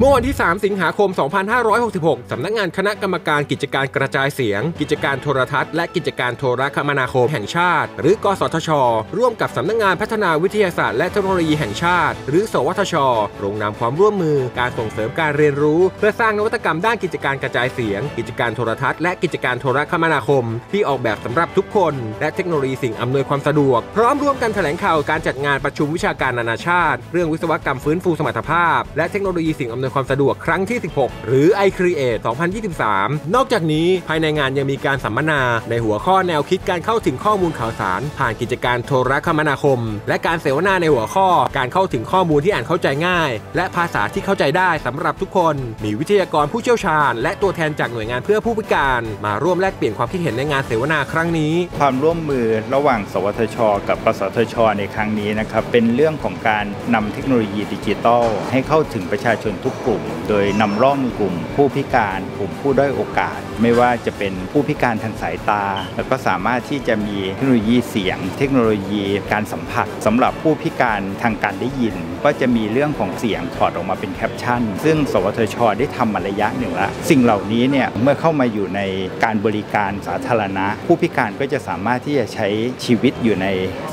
เมื่อวันที่ 3 สิงหาคม 2566 สำนักงานคณะกรรมการกิจการกระจายเสียง กิจการโทรทัศน์และกิจการโทรคมนาคมแห่งชาติ หรือ กสทช ร่วมกับสำนักงานพัฒนาวิทยาศาสตร์และเทคโนโลยีแห่งชาติ หรือ สวทช ลงนามความร่วมมือการส่งเสริมการเรียนรู้ เพื่อสร้างนวัตกรรมด้านกิจการกระจายเสียง กิจการโทรทัศน์และกิจการโทรคมนาคม ที่ออกแบบสำหรับทุกคน และเทคโนโลยีสิ่งอำนวยความสะดวก พร้อมร่วมกันแถลงข่าวการจัดงานประชุมวิชาการนานาชาติ เรื่องวิศวกรรมฟื้นฟูสมรรถภาพ และเทคโนโลยีสิ่งอำนวยความสะดวกครั้งที่ 16 หรือ iCreate 2023 นอกจากนี้ภายในงานยังมีการสัมมนาในหัวข้อแนวคิดการเข้าถึงข้อมูลข่าวสาร ผ่านกิจการโทรคมนาคม และการเสวนาในหัวข้อ การเข้าถึงข้อมูลที่อ่านเข้าใจง่าย และภาษาที่เข้าใจได้สำหรับทุกคน มีวิทยากรผู้เชี่ยวชาญ และตัวแทนจากหน่วยงานเพื่อผู้พิการ มาร่วมแลกเปลี่ยนความคิดเห็นในงานเสวนาครั้งนี้ ความร่วมมือระหว่าง สวทช กับกสทช ในครั้งนี้นะครับเป็นเรื่องของการนำเทคโนโลยีดิจิทัลให้เข้าถึงประชาชนทุกกลุ่ม โดยนำร่องกลุ่มผู้พิการกลุ่มผู้ด้อยโอกาส ไม่ว่าจะเป็นผู้พิการทางสายตา แล้วก็สามารถที่จะมีเทคโนโลยีเสียง เทคโนโลยีการสัมผัสสำหรับผู้พิการทางการได้ยิน ก็จะมีเรื่องของเสียงถอดออกมาเป็นแคปชั่น ซึ่งสวทช ได้ทำมาระยะหนึ่งล้วสิ่งเหล่านี้เนี่ยเมื่อเข้ามาอยู่ในการบริการสาธารณะ ผู้พิการก็จะสามารถที่จะใช้ชีวิตอยู่ใน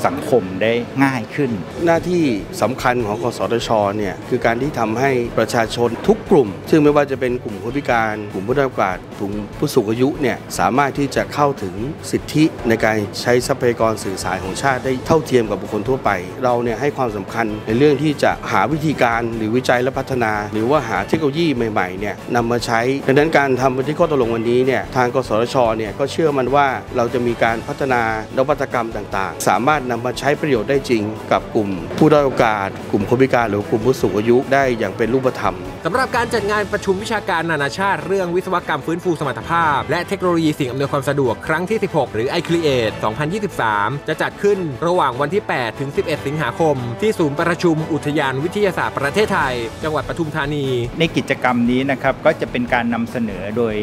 สังคมได้ง่ายขึ้น หน้าที่สำคัญของกสทชเนี่ยคือการที่ทำให้ประชาชนทุกกลุ่ม ซึ่งไม่ว่าจะเป็นกลุ่มผู้พิการ กลุ่มผู้ด้อยโอกาสกลุ่มผู้สูงอายุเนี่ยสามารถที่จะเข้าถึงสิทธิในการใช้ทรัพยากรสื่อสารของชาติได้เท่าเทียมกับบุคคลทั่วไป เราเนี่ยให้ความสำคัญในเรื่องที่จะหาวิธีการหรือวิจัยและพัฒนา หรือว่าหาเทคโนโลยีใหม่ๆเนี่ยนำมาใช้ดังนั้นการทำบันทึกข้อตกลงวันนี้เนี่ยทางกสทชเนี่ยก็เชื่อมันว่าเราจะมีการพัฒนานวัตกรรมต่างๆ สามารถนำมาใช้ประโยชน์ได้จริง กับกลุ่มผู้ด้อยโอกาส กลุ่มคนพิการหรือกลุ่มผู้สูงอายุได้อย่างเป็นรูปธรรมสำหรับการจัดงานประชุมวิชาการนานาชาติเรื่องวิศวกรรมฟื้นฟูสมรรถภาพ และเทคโนโลยีสิ่งอำนวยความสะดวกครั้งที่ 16 หรือ iCreate 2023 จะจัดขึ้นระหว่างวันที่ 8 ถึง 11 สิงหาคม ที่ศูนย์ประชุมอุทยานวิทยาศาสตร์ประเทศไทย จังหวัดปทุมธานี ในกิจกรรมนี้นะครับก็จะเป็นการนำเสนอโดย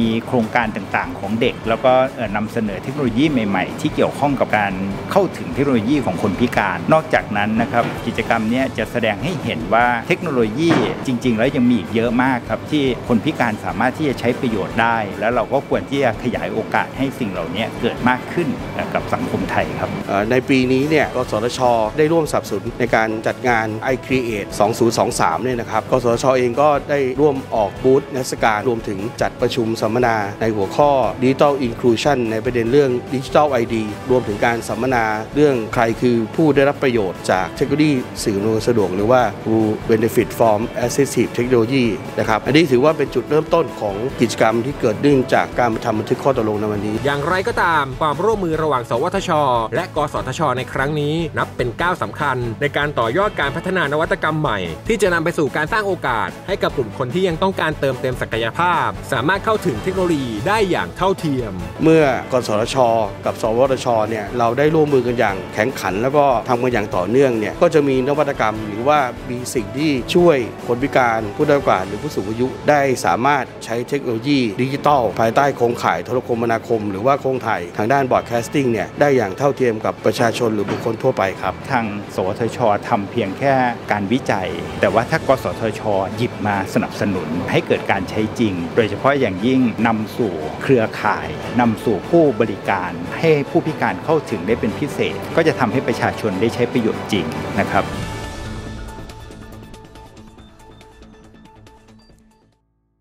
มีโครงการต่างๆ ของเด็ก แล้วก็เอ่อนำเสนอเทคโนโลยีใหม่ๆ ที่เกี่ยวข้องกับการเข้าถึงเทคโนโลยีของคนพิการ นอกจากนั้นนะครับกิจกรรมนี้จะแสดงให้เห็นว่าเทคโนโลยีจริงๆ แล้วยังมีอีกเยอะมากครับ ที่คนพิการสามารถที่จะใช้ประโยชน์ได้ แล้วเราก็ควรที่จะขยายโอกาสให้สิ่งเหล่านี้เกิดมากขึ้นกับสังคมไทยครับในปีนี้เนี่ยกสทช ได้ร่วมสนับสนุนในการจัดงาน iCreate 2023 เนี่ยนะครับกสทช เองก็ได้ร่วมออกบูธนิทรรศการรวมถึงจัดประชุมสัมมนาในหัวข้อ Digital Inclusion ในประเด็นเรื่อง Digital ID รวมถึงการสัมมนาเรื่องใครคือผู้ได้รับประโยชน์จากเทคโนโลยีสื่ออำนวยความสะดวกหรือว่า Who Benefit from Assistive Technology นะครับอันนี้ถือว่าเป็นจุดเริ่มต้นของกิจกรรมที่เกิดขึ้นจากการทำบันทึกข้อตกลงในวันนี้ อย่างไรก็ตามความร่วมมือระหว่าง สวทช และกสทช ในครั้งนี้นับเป็นก้าวสำคัญ ในการต่อยอดการพัฒนานวัตกรรมใหม่ ที่จะนำไปสู่การสร้างโอกาส ให้กับกลุ่มคนที่ยังต้องการเติมเต็มศักยภาพ สามารถเข้าถึงเทคโนโลยีได้อย่างเท่าเทียม เมื่อกสทช กับ สวทช เนี่ยเราได้ร่วมมือกันอย่างแข็งขัน แล้วก็ทำกันอย่างต่อเนื่องเนี่ยก็จะมีนวัตกรรมหรือว่ามีสิ่งที่ช่วยคนพิการผู้ด้อยโอกาสหรือผู้สูงอายุ ได้สามารถใช้เทคโนโลยีดิจิทัล ภายใต้โครงข่ายโทรคมนาคม หรือว่าโครงข่ายทางด้าน broadcasting เนี่ยได้อย่างเท่าเทียมกับประชาชนหรือบุคคลทั่วไปครับ ทางสวทชทำเพียงแค่การวิจัย แต่ว่าถ้ากสทช หยิบมาสนับสนุนให้เกิดการใช้จริง โดยเฉพาะอย่างยิ่งนำสู่เครือข่ายนำสู่ผู้บริการ ให้ผู้พิการเข้าถึงได้เป็นพิเศษ ก็จะทำให้ประชาชนได้ใช้ประโยชน์จริงนะครับ